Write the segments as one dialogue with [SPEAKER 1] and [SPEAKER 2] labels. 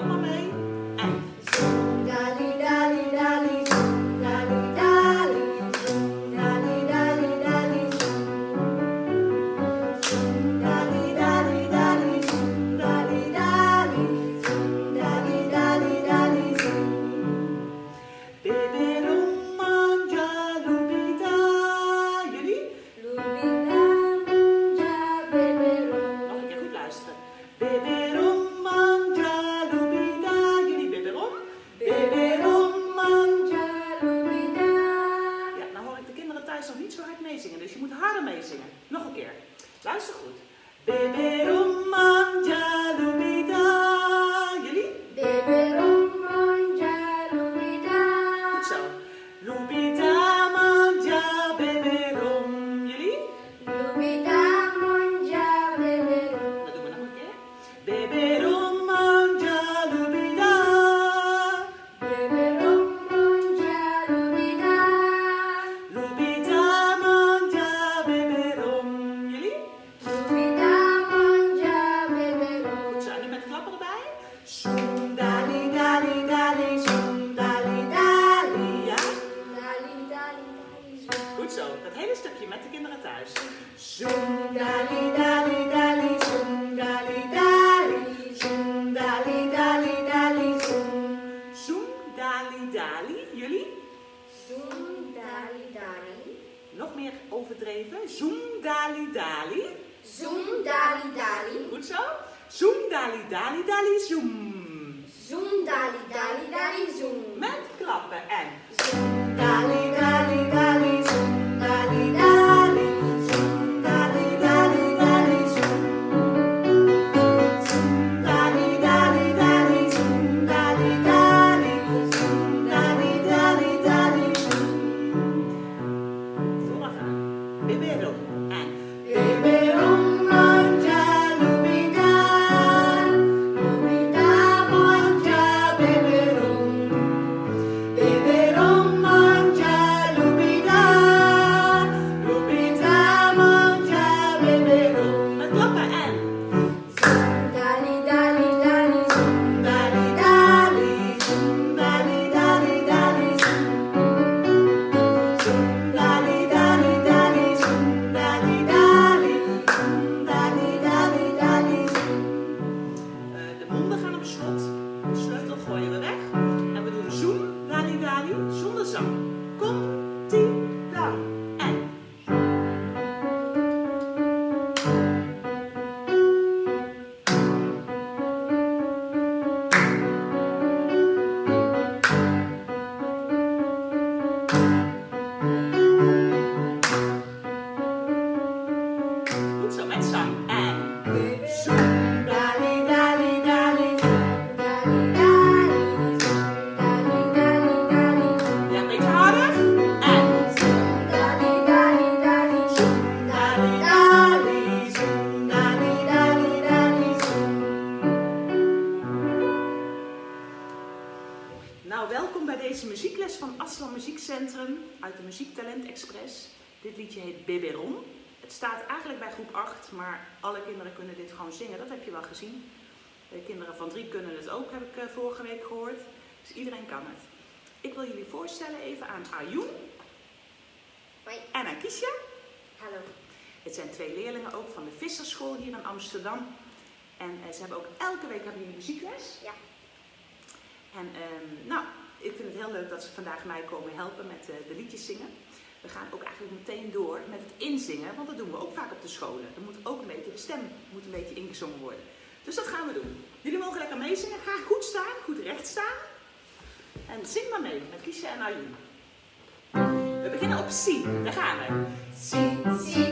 [SPEAKER 1] Mamma
[SPEAKER 2] mia. dali dali
[SPEAKER 1] dali
[SPEAKER 2] zoom.
[SPEAKER 1] Zoom dali dali dali zoom. Met klappen en
[SPEAKER 2] zoom dali.
[SPEAKER 1] muziekles van Aslan Muziekcentrum uit de Muziektalent Express. Dit liedje heet Beberon. Het staat eigenlijk bij groep 8, maar alle kinderen kunnen dit gewoon zingen. Dat heb je wel gezien. De kinderen van 3 kunnen het ook, heb ik eh, vorige week gehoord. Dus iedereen kan het. Ik wil jullie voorstellen even aan Ayun en aan
[SPEAKER 2] Hallo.
[SPEAKER 1] Het zijn twee leerlingen ook van de Visserschool hier in Amsterdam. En eh, ze hebben ook elke week een muziekles.
[SPEAKER 2] Ja.
[SPEAKER 1] En ehm, nou, ik vind het heel leuk dat ze vandaag mij komen helpen met de liedjes zingen. We gaan ook eigenlijk meteen door met het inzingen, want dat doen we ook vaak op de scholen. Er moet ook een beetje de stem moet een beetje ingezongen worden. Dus dat gaan we doen. Jullie mogen lekker meezingen. Ga goed staan, goed recht staan. En zing maar mee met Kiesje en Ayun. We beginnen op C. Daar gaan we. C, C,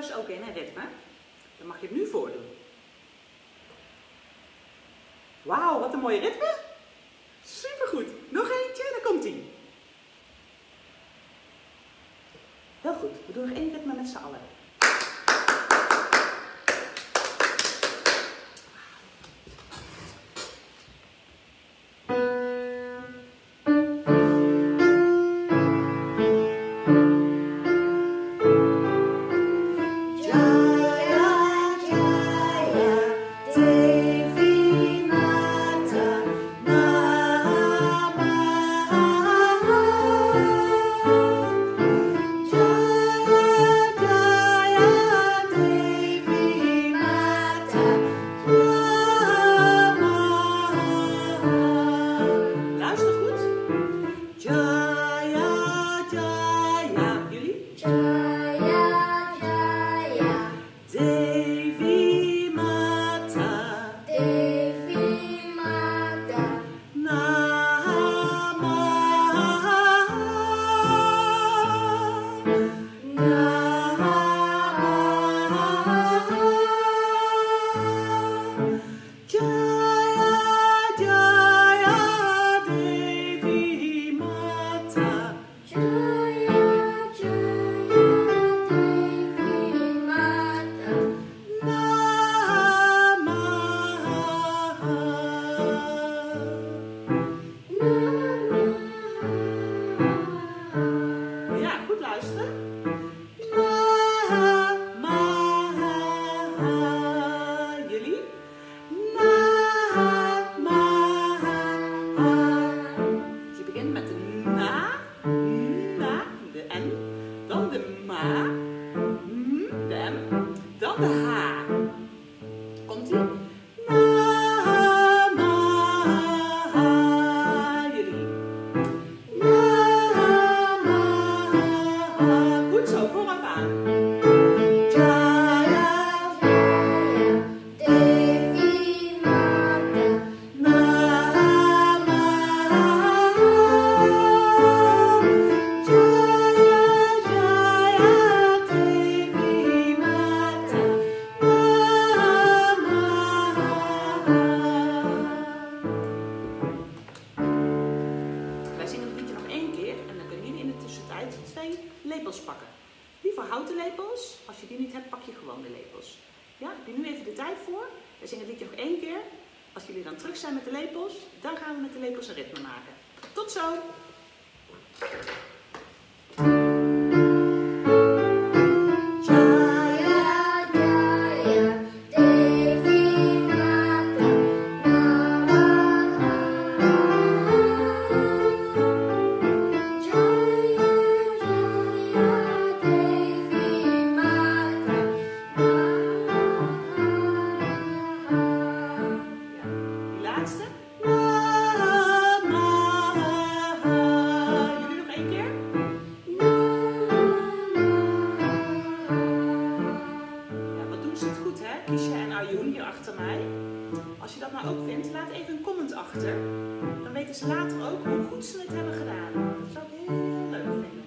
[SPEAKER 1] thuis ook in, een ritme. Dan mag je het nu voordoen. Wauw, wat een mooie ritme. Supergoed. Nog eentje, daar komt ie. Heel goed, we doen nog één ritme met z'n allen. lepels pakken. Die voor houten lepels. Als je die niet hebt, pak je gewoon de lepels. Ja, heb je nu even de tijd voor. We zingen liedje nog één keer. Als jullie dan terug zijn met de lepels, dan gaan we met de lepels een ritme maken. Tot zo! Is het goed hè, Kiesje en Arjoen hier achter mij. Als je dat nou ook vindt, laat even een comment achter. Dan weten ze later ook hoe goed ze het hebben gedaan. Dat zou ik heel leuk vinden.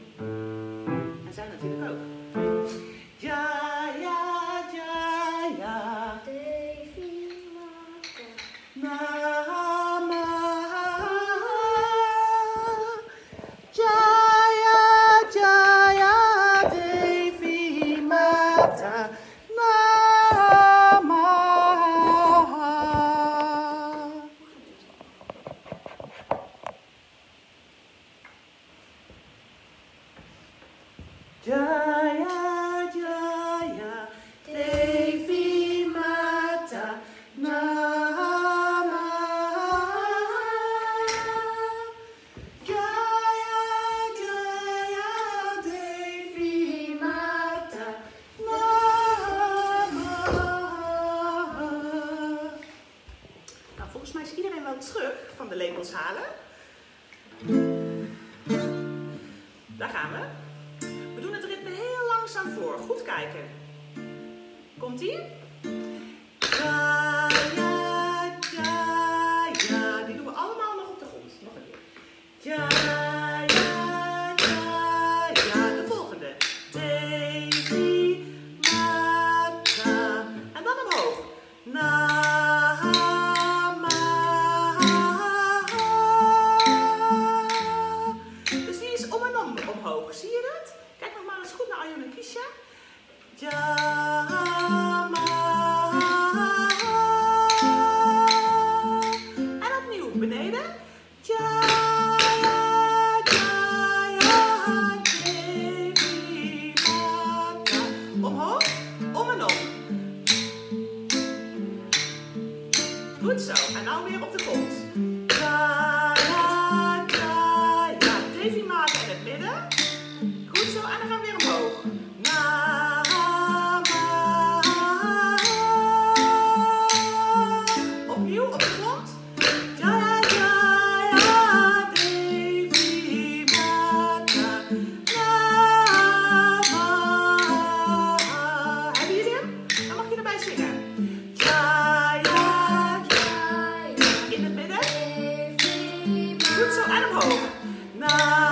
[SPEAKER 1] Keisha? Just な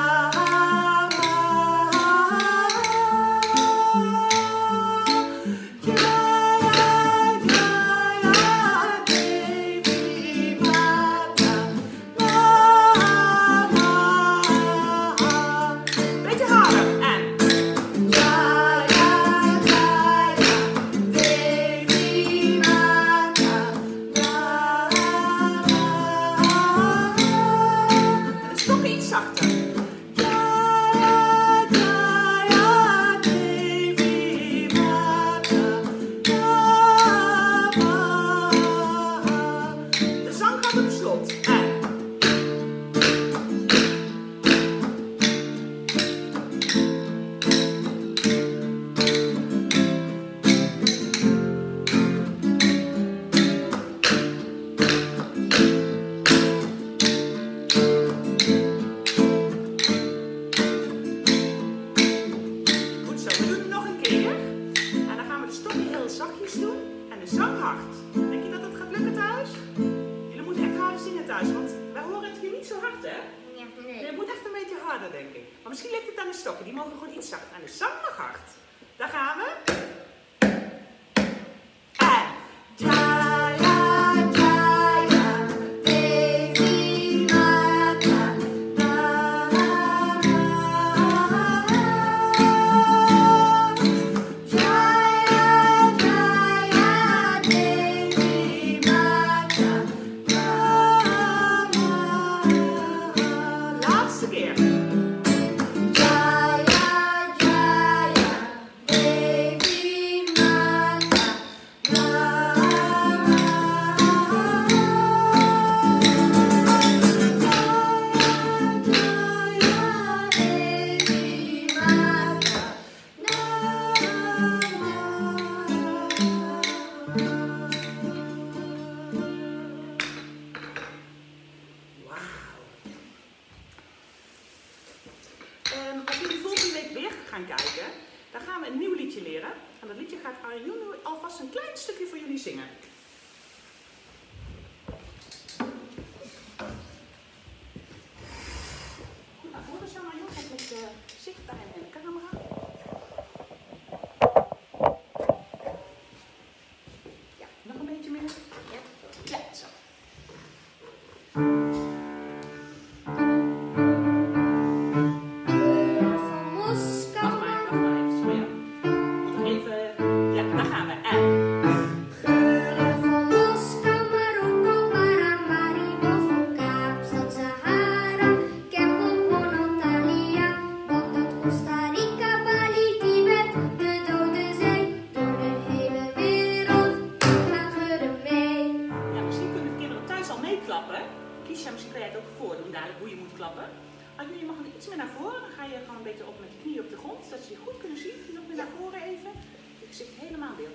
[SPEAKER 1] je gezicht bij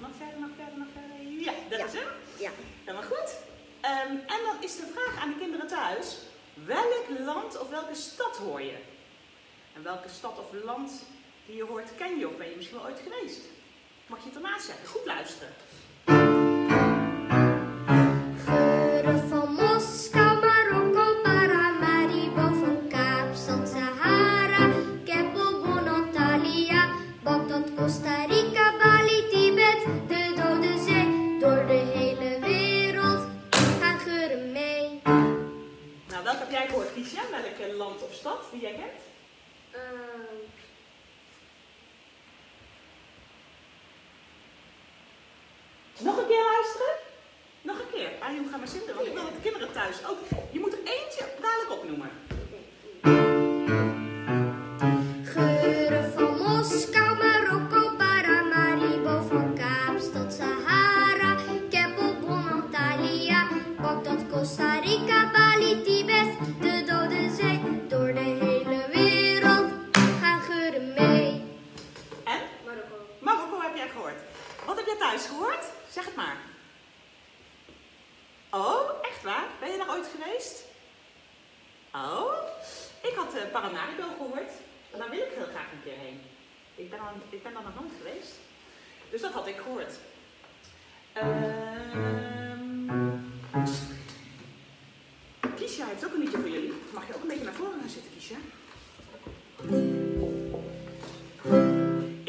[SPEAKER 1] Nog verder, nog verder, nog verder. Ja, dat
[SPEAKER 2] Ja.
[SPEAKER 1] is hem.
[SPEAKER 2] Ja.
[SPEAKER 1] Helemaal goed. Ehm, en dan is de vraag aan de kinderen thuis. Welk land of welke stad hoor je? En welke stad of land die je hoort ken je of ben je misschien wel ooit geweest? Mag je het ernaast zeggen? Goed luisteren. Want ik wil dat de kinderen thuis ook. Je moet er eentje dadelijk opnoemen.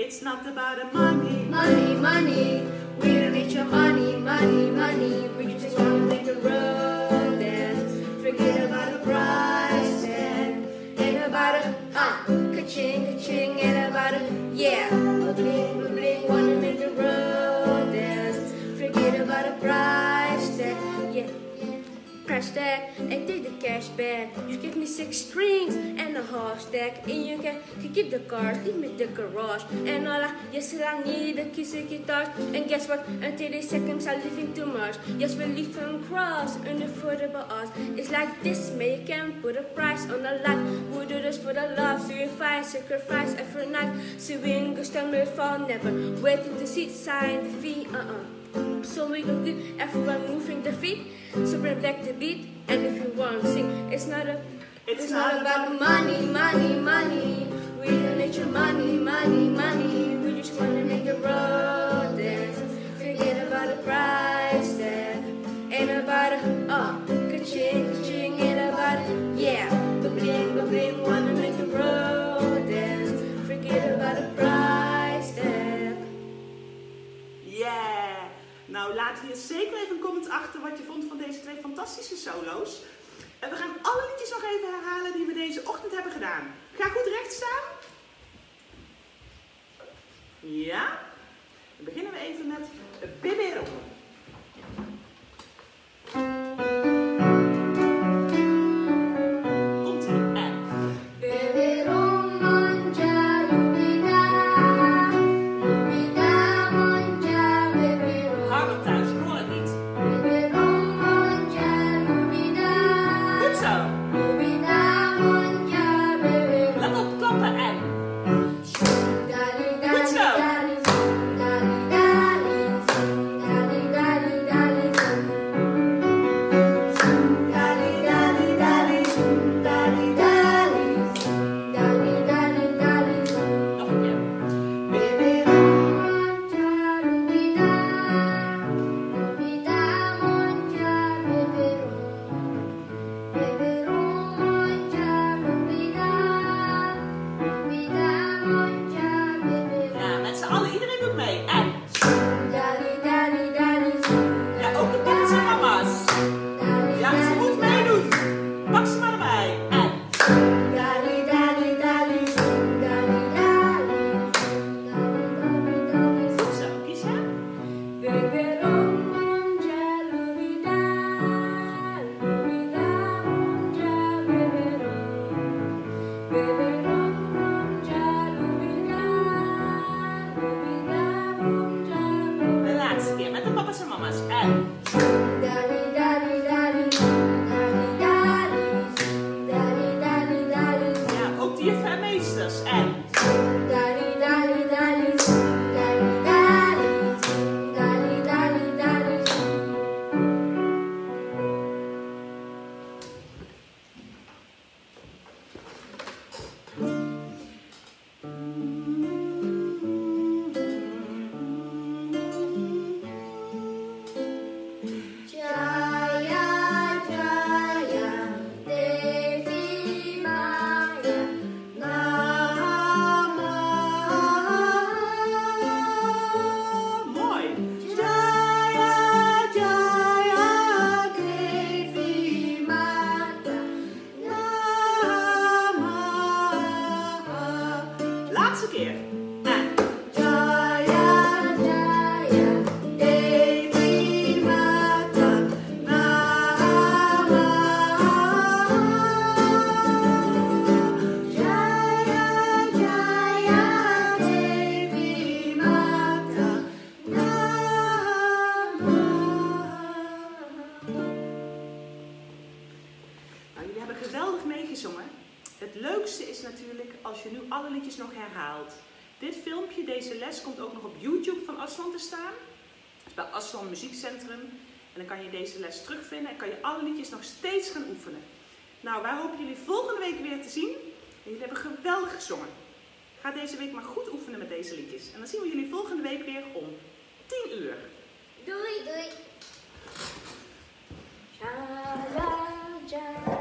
[SPEAKER 1] It's not about the money.
[SPEAKER 2] Money, money, we don't need your money, money, money. We just wanna make the road dance. Forget about the price and ain't about it, uh, ka-ching, ka-ching, ain't about it, yeah. Bling, bling, wanna make the road dance. Forget about the price tag. Price tag, I take the cash back. You give me six strings and a half stack. And you can, can keep the car, leave me the garage. And all I, yes, I need a kiss and. And guess what? Until the seconds are living too much. Yes, we leave them cross unaffordable us. It's like this, you can put a price on a life. We do this for the love, so you fight, sacrifice every night. So we ain't gonna stand fall, never. Waiting to see sign the fee, uh-uh. So we gon' keep everyone moving their feet. Bring back the beat. And if you want to sing, it's not a. It's, not, about the money, money, money. We don't need your money, money, money. We just wanna make the road dance. Forget about the price
[SPEAKER 1] laat hier zeker even een comment achter wat je vond van deze twee fantastische solo's. En we gaan alle liedjes nog even herhalen die we deze ochtend hebben gedaan. Ga goed recht staan. Ja? Dan beginnen we even met Bibero. Dit filmpje, deze les, komt ook nog op YouTube van Aslan te staan. Bij Aslan Muziekcentrum. En dan kan je deze les terugvinden en kan je alle liedjes nog steeds gaan oefenen. Nou, wij hopen jullie volgende week weer te zien. En jullie hebben geweldig gezongen. Ga deze week maar goed oefenen met deze liedjes. En dan zien we jullie volgende week weer om 10 uur.
[SPEAKER 2] Doei, doei. Ja.